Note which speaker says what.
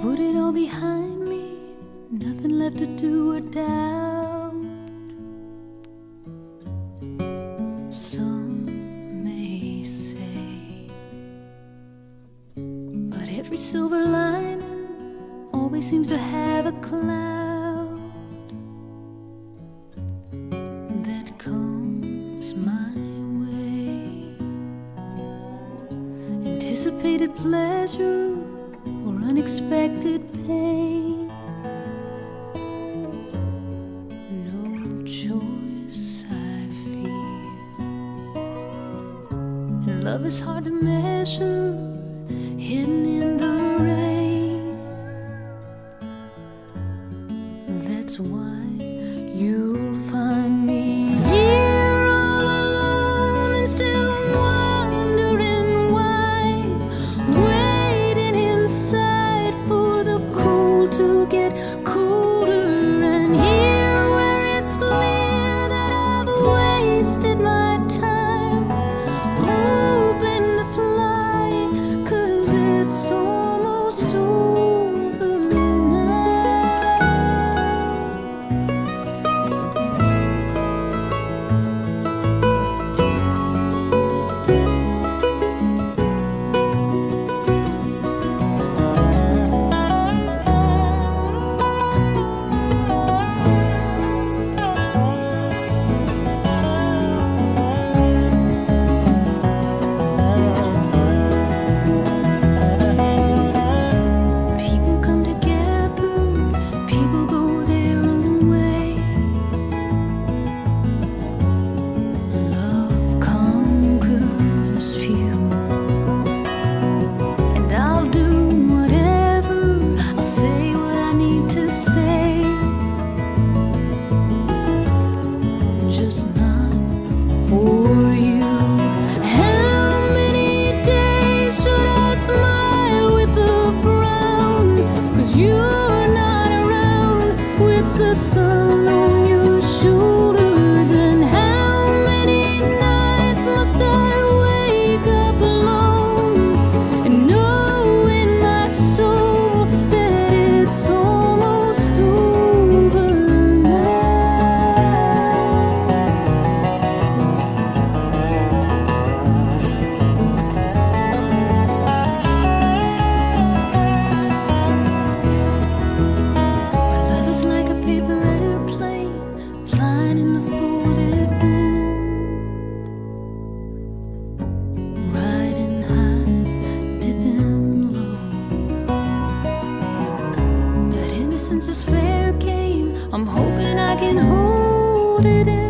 Speaker 1: Put it all behind me, nothing left to do or doubt. Some may say, but every silver lining always seems to have a cloud that comes my way. Anticipated pleasure unexpected pain. No choice, I fear. And love is hard to measure, hidden in the rain. That's why. fool. I'm hoping I can hold it in.